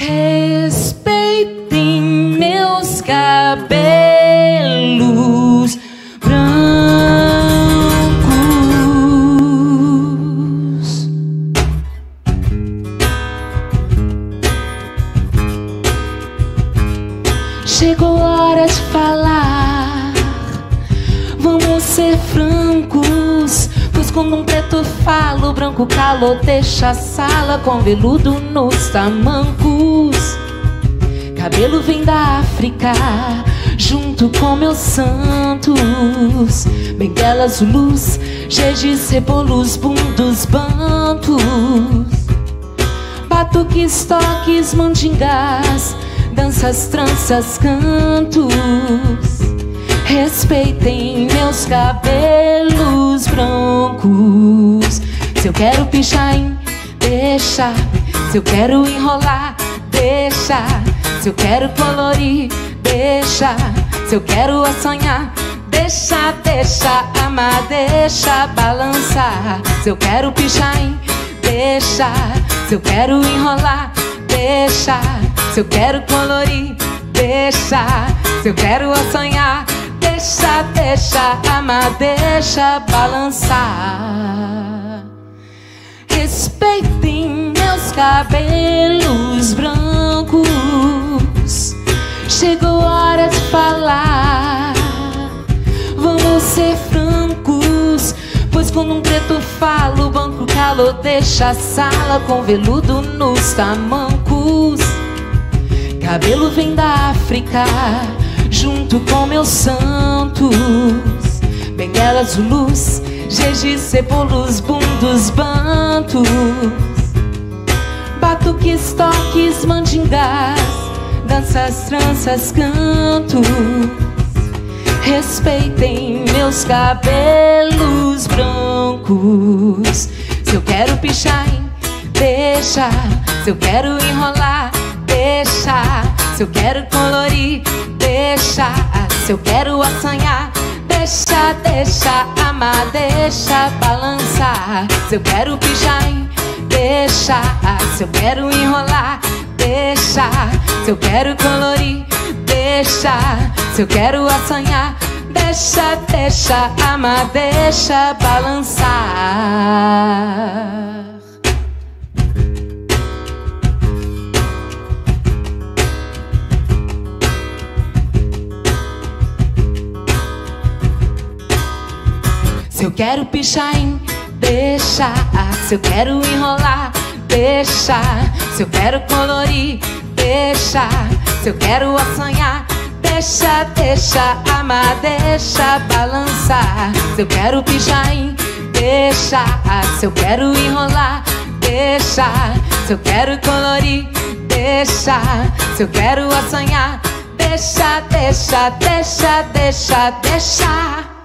Respeitem meus cabelos brancos. Chegou a hora de falar. Vamos ser francos. Quando um preto fala, o branco calo deixa a sala com veludo nos tamancos. Cabelo vem da África, junto com meus santos. Benguelas, luz, jejis, rebolos, bundos, bantos. Batuques, toques, mandingás, danças, tranças, cantos. Respeitem meus cabelos brancos. Se eu quero pichar, hein, deixa. Se eu quero enrolar, deixa. Se eu quero colorir, deixa. Se eu quero assanhar, deixa, deixa. Amar, deixa balançar. Se eu quero pichar, hein, deixa. Se eu quero enrolar, deixa. Se eu quero colorir, deixa. Se eu quero assanhar, deixa, deixa. Amar, deixa balançar. Respeitem meus cabelos brancos. Chegou a hora de falar. Vamos ser francos. Pois quando um preto fala, o banco calo deixa a sala com veludo nos tamancos. Cabelo vem da África, junto com meus santos. Benguelas, luz, jejis, cebolos, bundos, bantos. Batuques, toques, mandingás, danças, tranças, cantos. Respeitem meus cabelos brancos. Se eu quero pichar, hein, deixa. Se eu quero enrolar, deixa. Se eu quero colorir, deixa. Se eu quero assanhar, deixa, deixa. Amar, deixa balançar. Se eu quero hein, deixa. Se eu quero enrolar, deixa. Se eu quero colorir, deixa. Se eu quero assanhar, deixa, deixa. Amar, deixa balançar. Se eu quero pichar, hein, deixa. Se eu quero enrolar, deixa. Se eu quero colorir, deixa. Se eu quero assanhar, deixa, deixa. Amar, deixa balançar. Se eu quero pichar, hein, deixa. Se eu quero enrolar, deixa. Se eu quero colorir, deixa. Se eu quero assanhar, deixa, deixa, deixa, deixa, deixa.